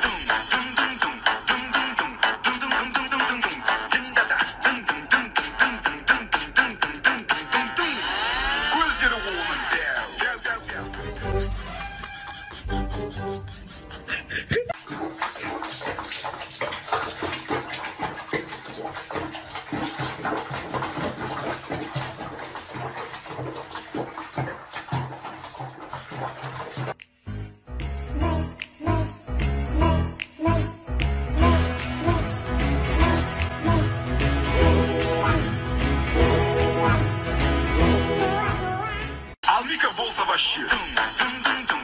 Savaşı. question.